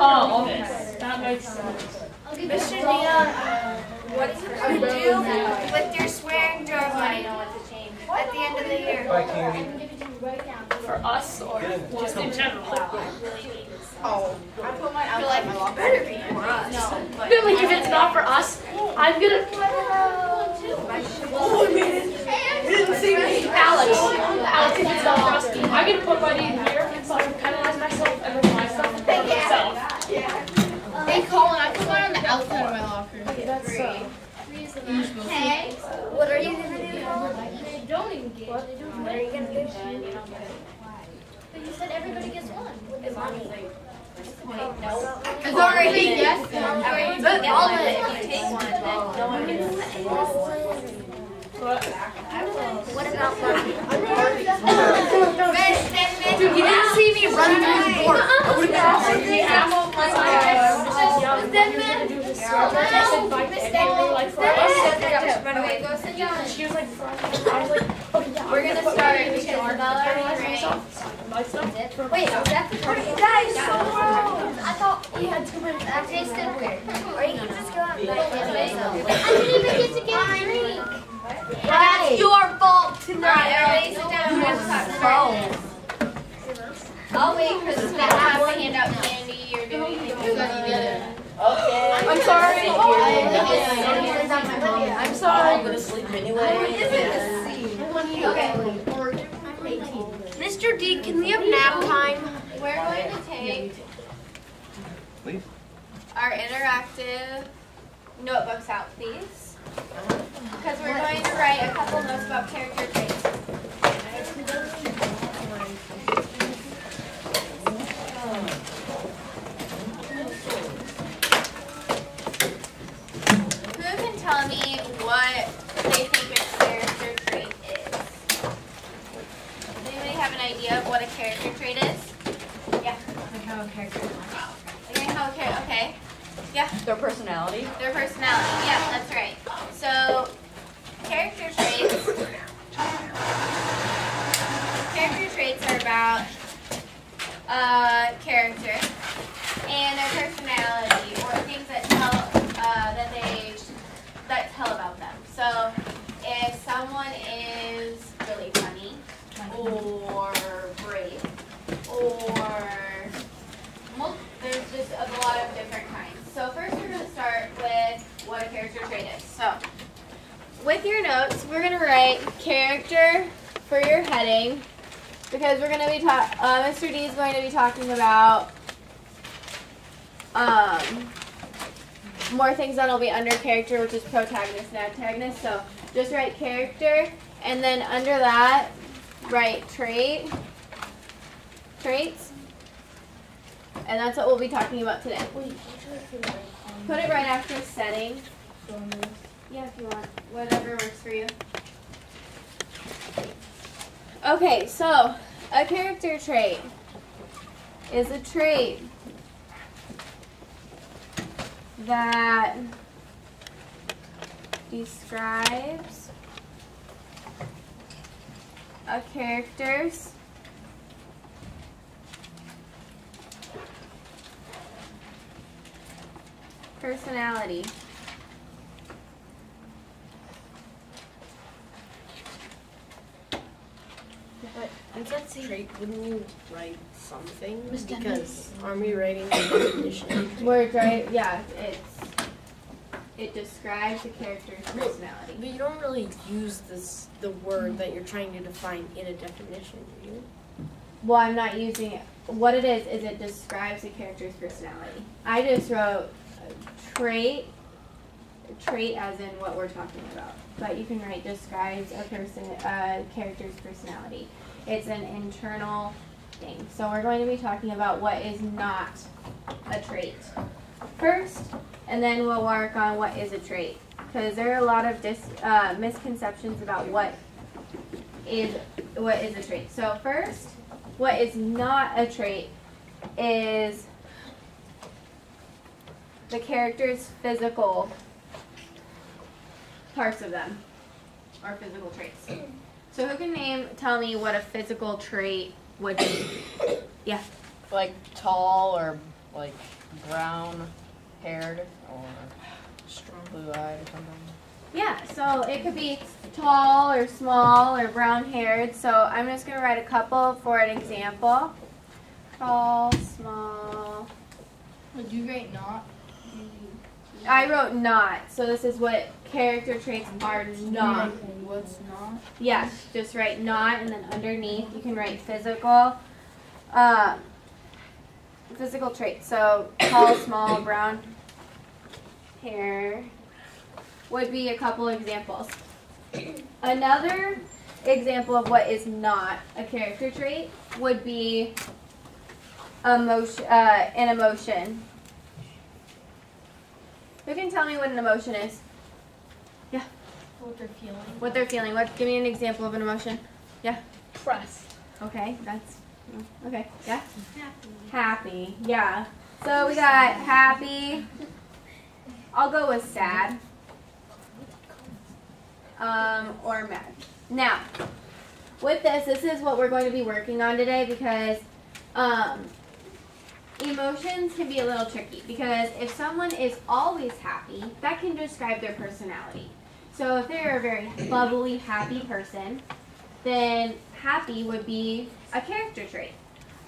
Oh, okay. That makes sense. Mr. Nia, uh, what do you do with your swearing jar money at the end of the year? Bye, Candy. For us or just in general? Oh, I put mine You're like, it better be for us. Really, if it's not for us, I'm gonna. Oh, man. You didn't see me. Alex, Alex, if it's not for us, I'm gonna put mine in here so I can penalize myself and then my stuff for myself. Hey, Colin, I put mine on the outside of my locker. That's uh, Hey, what are you gonna do? They don't engage. What are you gonna do? But you said everybody gets one. It's Wait, no. It's already yes. But all of it, if you take one, then no one gets what? What about one? Dude, you didn't see me run through the door. I would've been awesome. The I the for. We're gonna. Wait, is the so. I thought we had two minutes. That tasted weird. You. I didn't even get to get a drink. That's your fault tonight. Down. We're I'll wait Matt has to hand out candy or do anything. I'm sorry. Oh, I'm sorry. I'm gonna sleep anyway. Okay. Mr. D, can we have nap time? We're going to take Please. our interactive notebooks out, please. Because we're going to write a couple notes about character traits. Who can tell me what they think a character trait is? Does anybody have an idea of what a character trait is? Yeah. Like how a character Like how a character, okay. Yeah. Their personality. Their personality. Yeah, that's right. So, character traits. Character traits are about uh, character and their personality, or things that tell uh, that they that tell about them. So, if someone is really funny, or brave, or well, there's just a lot of different kinds. So first we're going to start with what a character trait is. So with your notes, we're going to write character for your heading because we're going to be talking, uh, Mr. D is going to be talking about um, more things that'll be under character, which is protagonist and antagonist. So just write character and then under that, write trait, traits. And that's what we'll be talking about today. Put it right after setting. Yeah, if you want. Whatever works for you. Okay, so a character trait is a trait that describes a character's personality. But trait, wouldn't you write something? Because aren't we writing the definition? Word, right? Yeah, it's it describes the character's personality. But you don't really use this the word that you're trying to define in a definition, do you? Well, I'm not using it. What it is is it describes a character's personality. I just wrote uh, trait, trait as in what we're talking about. But you can write describes a person, a character's personality. It's an internal thing. So we're going to be talking about what is not a trait first, and then we'll work on what is a trait. Because there are a lot of dis, uh, misconceptions about what is what is a trait. So first, what is not a trait is the character's physical parts of them, or physical traits. So who can name, tell me what a physical trait would be? Yeah. Like tall or like brown haired or strong blue eyed or something? Yeah, so it could be tall or small or brown haired. So I'm just going to write a couple for an example. Tall, small. Would you rate not? I wrote not. So this is what character traits are not. What's not? Yeah, just write not and then underneath you can write physical. Um, physical traits. So tall, small, brown hair would be a couple examples. Another example of what is not a character trait would be emotion, uh, an emotion. Who can tell me what an emotion is? Yeah. What they're feeling. What they're feeling. What? Give me an example of an emotion. Pressed. Okay, that's okay. Yeah. Happy. Happy. Yeah. So we got happy. I'll go with sad. Um, or mad. Now, with this, this is what we're going to be working on today because um, emotions can be a little tricky because if someone is always happy, that can describe their personality. So if they're a very bubbly, happy person, then happy would be a character trait.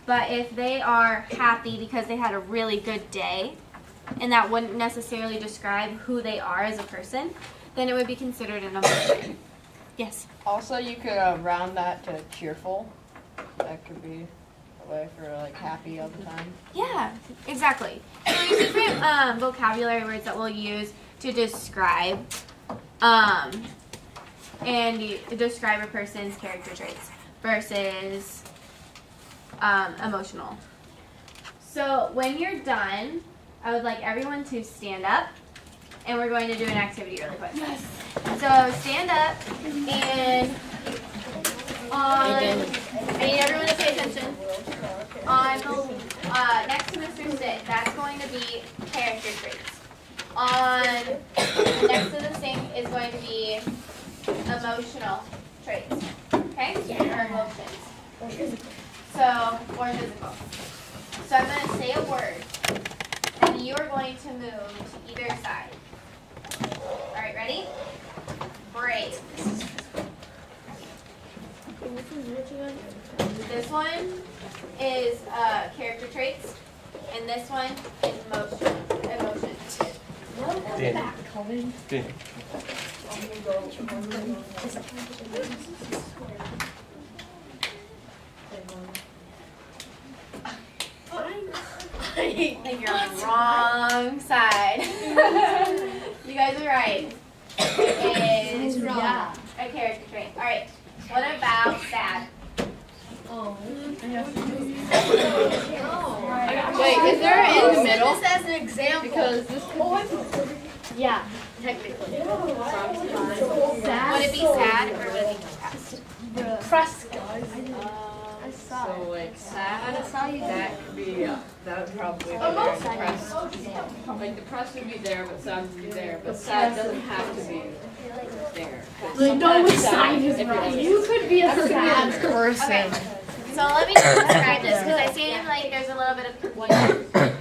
But if they are happy because they had a really good day, and that wouldn't necessarily describe who they are as a person, then it would be considered an emotion. Yes. Also, you could uh, round that to cheerful. That could be way for like happy all the time. Yeah, exactly. So there's different um, vocabulary words that we'll use to describe um, and you, describe a person's character traits versus um, emotional. So when you're done, I would like everyone to stand up, and we're going to do an activity really quick. Yes. So stand up and on. I need everyone to pay attention. On the uh, next to Mr. Stick, that's going to be character traits. On next to the sink is going to be emotional traits. Okay? Or emotions. So, or physical. So I'm going to say a word, and you are going to move to either side. All right, ready? Break. This one is uh, character traits, and this one is emotion. Emotions. Danny. Danny. I think you're on the wrong side. you guys are right. It is Yeah. a character trait. All right. What about sad? Oh. Wait, is there an in the middle? This as an example. Because this yeah, technically. Would it be sad or would it be depressed? Press. So like sad. That could be. Uh, that would probably be Oh, very both sides. depressed. Like depressed would be there, but sad would be there. But sad doesn't have to be there. They know which side is right. You could be a sad Okay. So let me describe this because I seem like there's a little bit of confusion.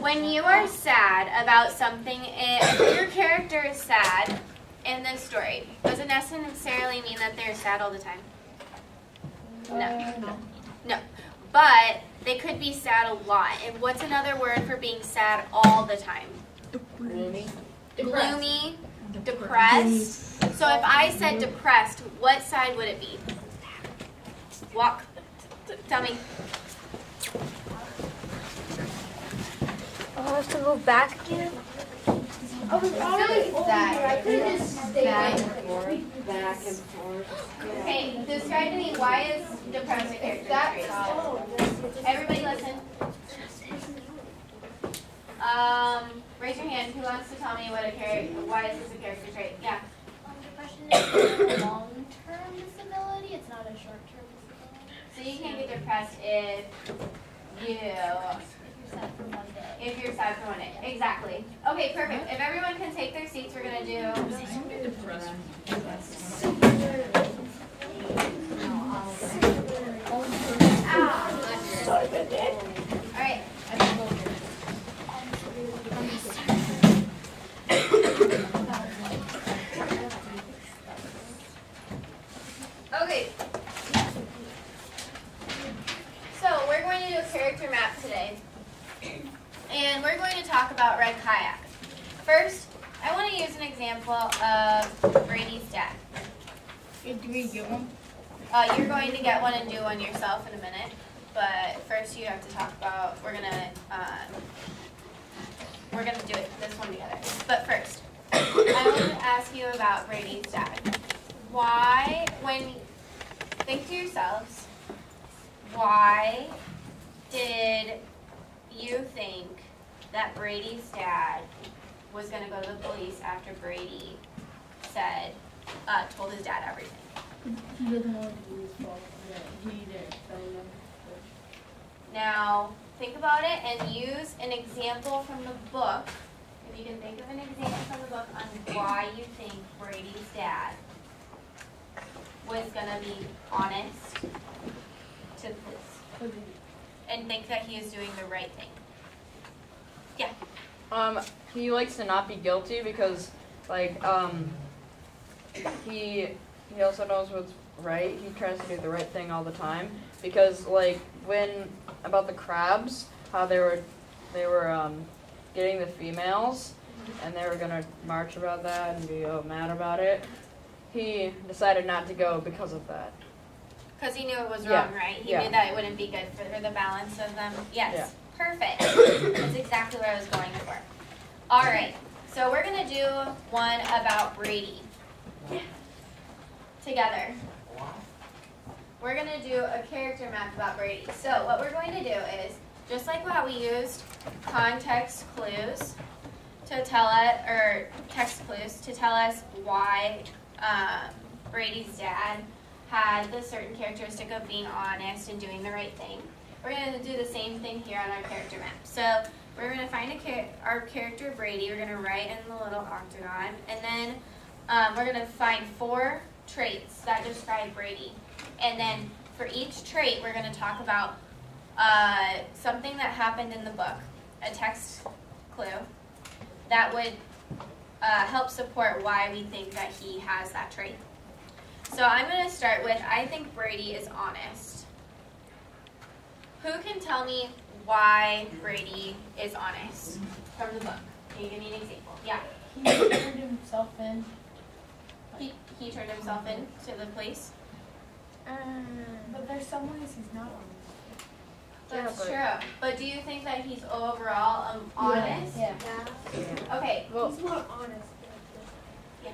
When you are sad about something, if your character is sad in this story, does it necessarily mean that they're sad all the time? Uh, no. No. But they could be sad a lot. And what's another word for being sad all the time? Gloomy. Gloomy, depressed. So if I said depressed, what side would it be? Walk. Tell me. I'll have to go back again. I was already that. I could have just stayed Back away. and forth. Back and forth. Okay, describe to me why is depressed a character trait? Everybody listen. Um, raise your hand. Who wants to tell me what a character? Why is this a character trait? Yeah. Depression is a long-term disability. It's not a short-term disability. So you can't get depressed if you If you're sad for one day. if you're sad for one day. Exactly. Okay, perfect. If everyone can take their seats, we're gonna do. All right. character map today. And we're going to talk about Red Kayak. First, I want to use an example of Brady's dad. Do we get one? Uh, you're going to get one and do one yourself in a minute, but first you have to talk about, we're gonna, um, we're gonna do it, this one together. But first, I want to ask you about Brady's dad. Why, when, think to yourselves, why did you think that Brady's dad was gonna go to the police after Brady said, uh, told his dad everything? He doesn't want to be his He didn't tell them. Now, think about it and use an example from the book. If you can think of an example from the book on why you think Brady's dad was gonna be honest to the police. And think that he is doing the right thing. Um, he likes to not be guilty because, like, um, he he also knows what's right. He tries to do the right thing all the time because, like, when about the crabs, how they were they were um, getting the females, and they were gonna march about that and be oh, mad about it. He decided not to go because of that. Cause he knew it was Yeah, wrong, right? He yeah. knew that it wouldn't be good for the balance of them. Yes, Yeah. Perfect. That's exactly what I was going for. All right, so we're gonna do one about Brady. Together. We're gonna do a character map about Brady. So what we're going to do is, just like how we used context clues to tell us, or text clues to tell us why um, Brady's dad had the certain characteristic of being honest and doing the right thing. We're going to do the same thing here on our character map. So we're going to find a char- our character Brady. We're going to write in the little octagon, and then um, we're going to find four traits that describe Brady. And then for each trait, we're going to talk about uh, something that happened in the book, a text clue that would uh, help support why we think that he has that trait. So I'm going to start with I think Brady is honest. Who can tell me why Brady is honest from the book? Can you give me an example? Yeah. He turned himself in. He, he turned himself in to the police. But there's some ways he's not honest. That's Yeah, true. But do you think that he's overall um, honest? Yeah. Okay. Well, He's more honest. Yeah.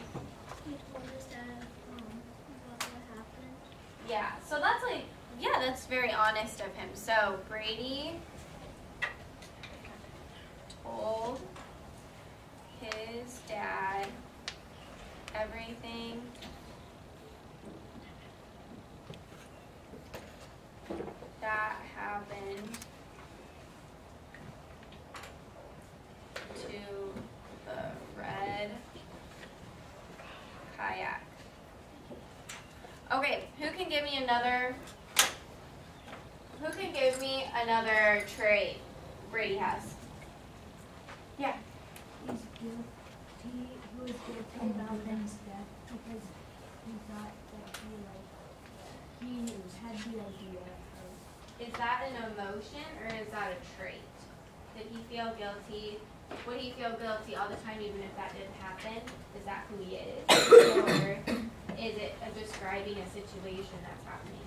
He told us that um, about what happened. Yeah. So that's like, yeah, that's very honest of him. So Brady told his dad everything that happened to the red kayak. Okay, who can give me another? Who can give me another trait Brady has? Yeah. He's guilty. He was guilty about his death because he thought that he like he had the idea of Is that an emotion or is that a trait? Did he feel guilty? Would he feel guilty all the time even if that didn't happen? Is that who he is? or is it a describing a situation that's happening?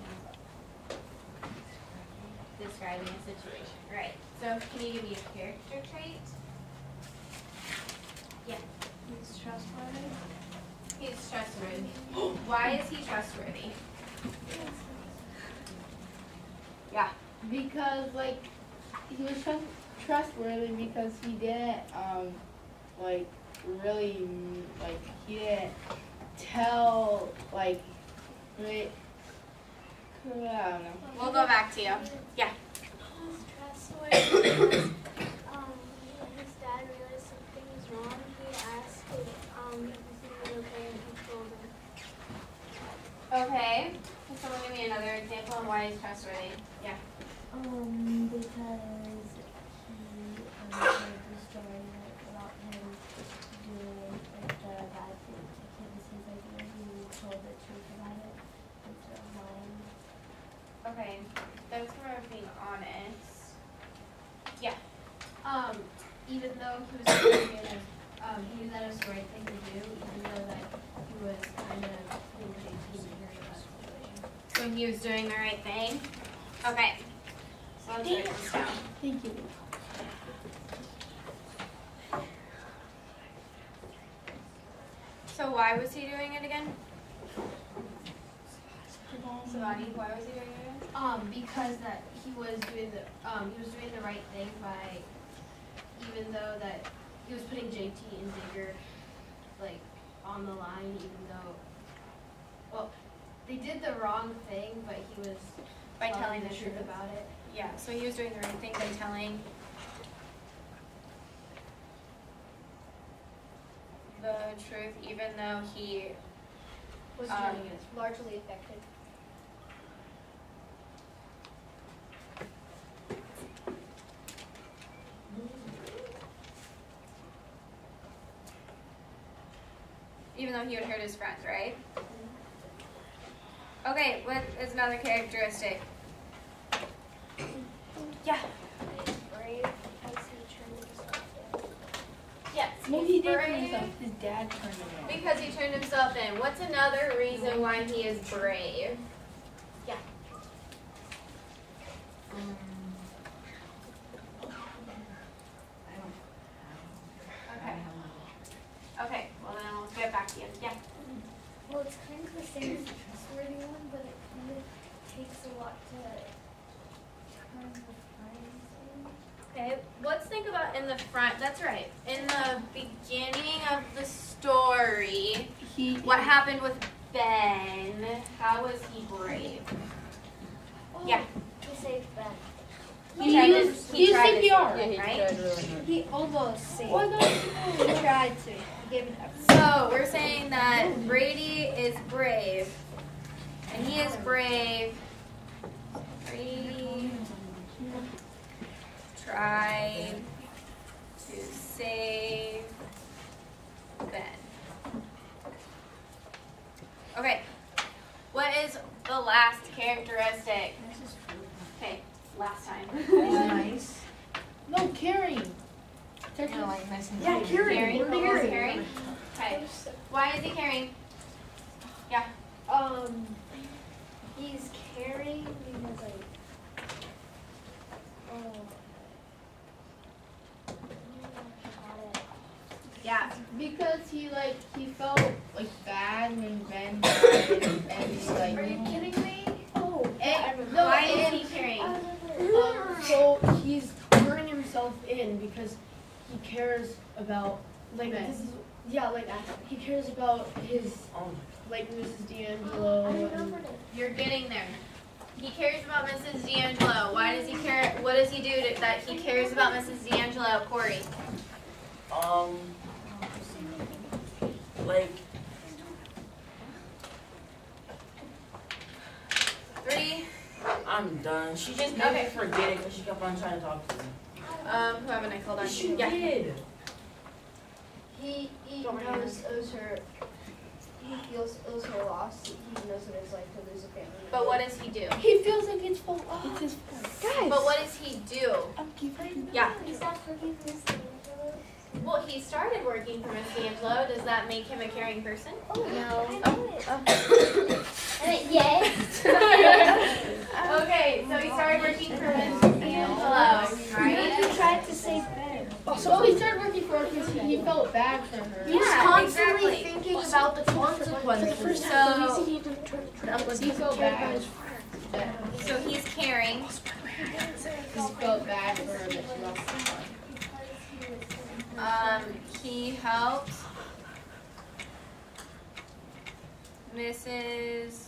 Describing a situation, right. So can you give me a character trait? Yeah. He's trustworthy. He's trustworthy. Why is he trustworthy? Yeah. Because like he was trust- trustworthy because he didn't um like really like he didn't tell like really, I. We'll go back to you. Yeah. He's trustworthy because um when his dad realized something was wrong, he asked if um if he was okay and he told Can someone give me another example on why he's trustworthy? Yeah. Um, because he um, heard the story about him doing like the bad things. Like it was his idea. He told the truth about it instead of lying. Okay. That's more of being honest. Um, even though he was doing um, he knew that it was the right thing to do, even though that he was kind of being JT in that situation. So he was doing the right thing? Okay. So let's write this down. Thank you. So why was he doing it again? Savani, why was he doing it again? Um, because that he was doing the, um, he was doing the right thing by, even though that he was putting JT and Digger, like, on the line, even though, well, they did the wrong thing, but he was By telling the truth. about it. Yeah, so he was doing the right thing by telling the truth, even though he Was Um, doing it largely effective. Even though he would hurt his friends, right? Okay, what is another characteristic? Yeah. Brave because he turned himself. Yes. Maybe he did turn himself. His dad turned him in. Because he turned himself in. What's another reason why he is brave? Yeah. Okay. Okay, well then I'll get back to you. Yeah. Well, it's kind of the same as the trustworthy one, but it kind of takes a lot to turn the friends in. Okay, let's think about in the front. That's right. In the beginning of the story, He. what happened with Ben? How was he brave? Oh, yeah. He saved Ben. He tried used- he he used tried to CPR. save Yeah, he right? tried. He almost saved. Why not? He tried to. He gave an effort. So we're saying that Brady is brave, and he is brave. Brady tried to save Ben. Okay, what is the last characteristic? Okay, last time. Nice. No, caring. Kind of like nice and Yeah, pretty. caring. Caring. We're He's caring. caring. Okay, why is he caring? Yeah. Um, he's caring because like, oh, I don't know how to- Yeah. Because he like he felt like bad when Ben died and, and he's like. Are you kidding me? Oh, I And, remember. no, Why and, is he caring? Um, so he's turning himself in because he cares about like Ben. this is yeah like he cares about his Oh like Mrs. I DiAngelo. and- remembered it. You're getting there. He cares about Mrs. DiAngelo. Why does he care? What does he do to, that he cares about Mrs. DiAngelo, Corey? Um, like, Three. I'm done. She just made Okay. me forget it because she kept on trying to talk to me. Um, who haven't I called on? She Yeah. did. He, he Don't knows it was her, he feels it was her loss. He knows what it's like to lose a family. But what does he do? He feels like it's full. It's his fault. But what does he do? I'm giving. Yeah. He's not forgiving Miss DiAngelo. Well, he started working for Miss DiAngelo. Does that make him a caring person? Oh, No. I know it. Oh. Uh, yes. Okay, so he started working for Miss DiAngelo, right? He tried to save Ben. So he started working for her because he, he felt bad for her. He was constantly thinking about the consequences. So, He felt bad. that- so he's caring. He felt bad for her that she lost her son. Um, he helped Mrs.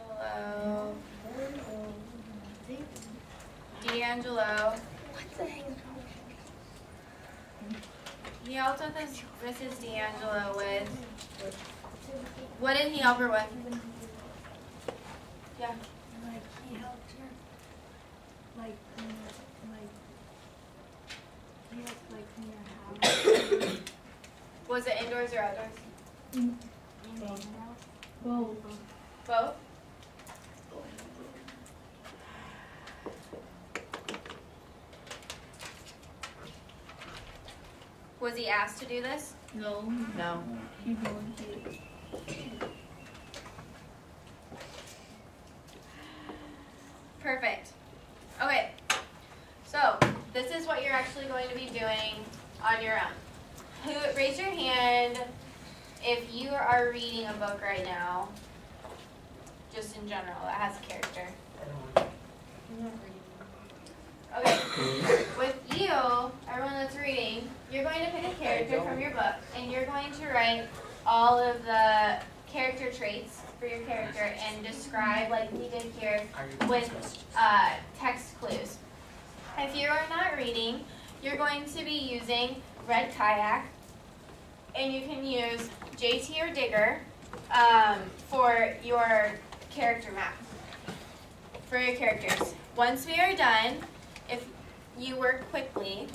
DiAngelo. DiAngelo. He helped with his, Mrs. DiAngelo with. What did he help her with? Yeah. was it indoors or outdoors? Both. Both. Both? Was he asked to do this? No. No. He volunteered. Raise your hand if you are reading a book right now, just in general, that has a character. Okay. With you, everyone that's reading, you're going to pick a character from your book and you're going to write all of the character traits for your character and describe, like we did here, with uh, text clues. If you are not reading, you're going to be using Red Kayak, and you can use JT or Digger um, for your character map, for your characters. Once we are done, if you work quickly,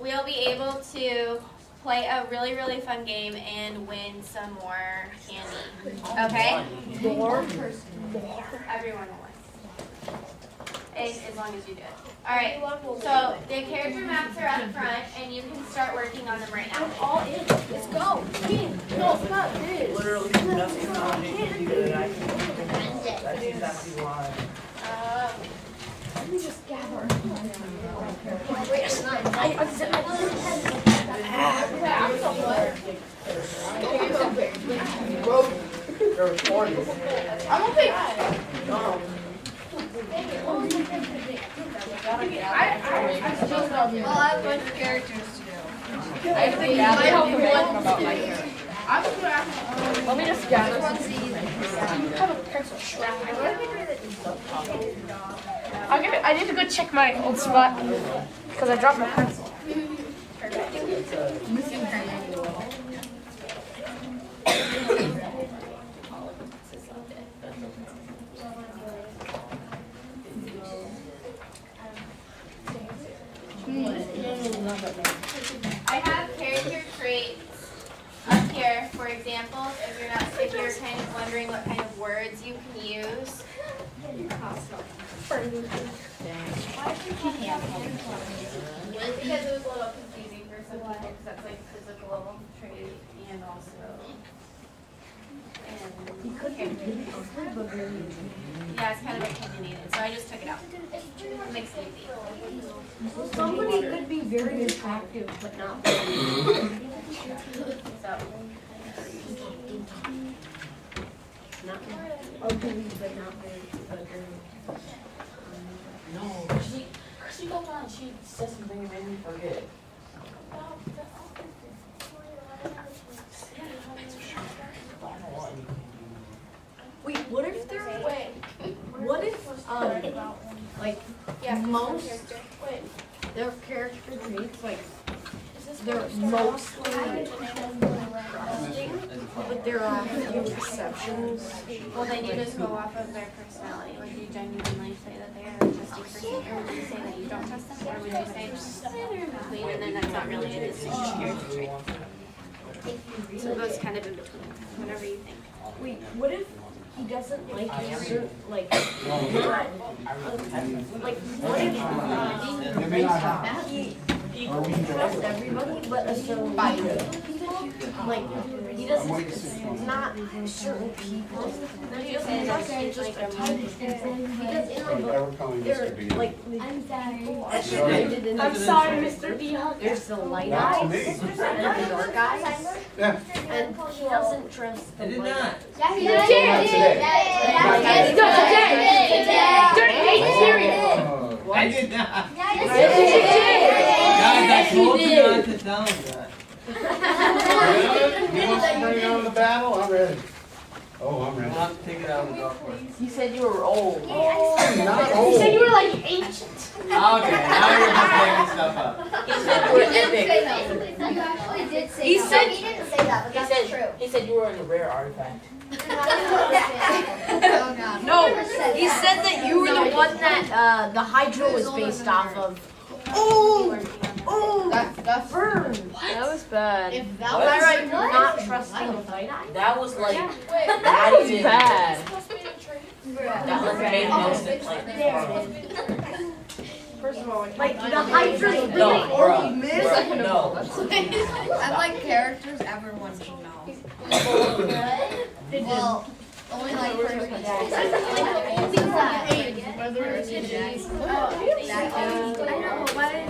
we'll be able to play a really, really fun game and win some more candy. Okay? More. Everyone. As, as long as you do it. Alright, so the character maps are up front and you can start working on them right now. all in. Let's go. No, it's not this. Literally nothing on it can that I can. That's exactly why. Uh, Let me just gather. Wait, it's not. I, I, They're recording. I'm gonna pick. No. I, I, I still love you. Well, I have a bunch of characters to do. I have to gather information about my character. I'm gonna ask. Let me just gather. I'll give it. I need to go check my old spot because I dropped my pencil. I have character traits up here for examples if you're not if you're kind of wondering what kind of words you can use. Because it was a little confusing for some people because that's like physical trait and also and yeah, it's kind of opinionated, so I just took it out. It makes it easy. Somebody could be very attractive, but not. So Ugly, but not very. But very. No, she, she goes on, she said something and made me forget. I don't want anything. Wait, what if they're. What if, um, like, yeah, Most- character. their character traits, like, they're mostly but there are a few exceptions. Well, then you just go off of their personality. Would you genuinely say that they are a trusting person, or would you say that you don't trust them, or would you say they're between, and then that's not really a distinct character trait? So it goes kind of in between, whatever you think. Wait, what if he doesn't like a certain, like, not, like, what if, uh, he, he trusts everybody, but a certain people? Like, he doesn't, it's not certain people that he doesn't trust, it's just a type of people. Because in the book, they're, like, I'm sorry. estimated in I'm the- sorry, Mr. D. There's the light eyes and the dark eyes. Yeah. And he doesn't trust the light eyes. Yeah, he You did. did. Today. Yes, you did. Today. During eighth period. I did not. Yes, Guys, I told you not to tell him that. you You want to bring it on the battle? I'm ready. Oh, I'm We'll ready. have to take it out of the golf course. He said you were old. I'm not You said you were like ancient. Okay, now you're just making stuff up. He said you were epic. You actually did say He that. said- he didn't say that, but He that's true. he said you were a rare artifact. oh. No, he said that you were the one that uh, the Hydra was based off of. Oh, oh, That's, that's. burn. That was bad. If that What? I was. right? You're not trusting the light. That was like, That that was even, bad. that like made no sense, like, first of all, I Like can't- the Hydra No, thing, or bruh, we missed. bruh, Second of all, no. I like characters everyone should know. Well, only like person Like the only thing that. Whether it's in I know, but why